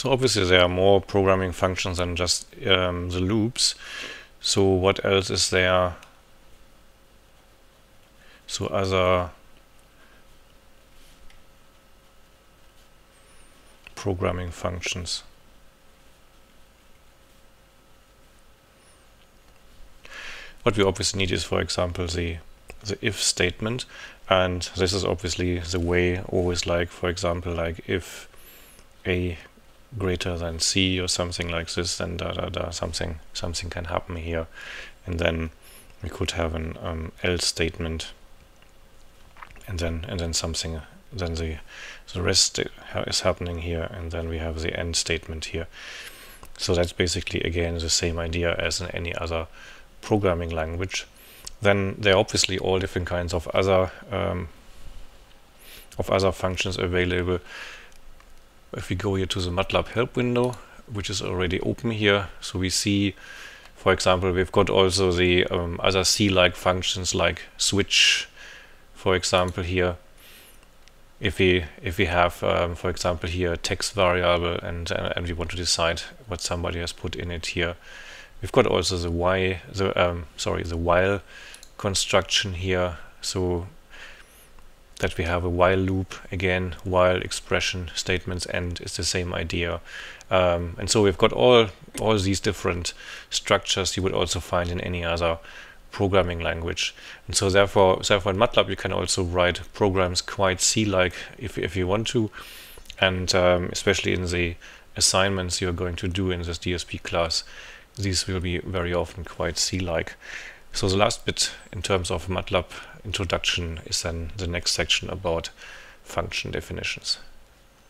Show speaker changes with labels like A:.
A: So obviously there are more programming functions than just um, the loops. So what else is there? So other programming functions. What we obviously need is, for example, the the if statement, and this is obviously the way always like, for example, like if a greater than c or something like this, then da da da something something can happen here, and then we could have an um, else statement, and then and then something then the the rest is happening here and then we have the end statement here. So that's basically again the same idea as in any other programming language. Then there are obviously all different kinds of other um, of other functions available if we go here to the MATLAB help window which is already open here. So we see for example we've got also the um, other C-like functions like switch for example here. If we if we have um, for example here a text variable and uh, and we want to decide what somebody has put in it here. We've got also the why the um, sorry the while construction here. So that we have a while loop again while expression statements and it's the same idea um, and so we've got all all these different structures you would also find in any other programming language. And so therefore, therefore in MATLAB you can also write programs quite C-like if, if you want to. And um, especially in the assignments you're going to do in this DSP class, these will be very often quite C-like. So the last bit in terms of MATLAB introduction is then the next section about function definitions.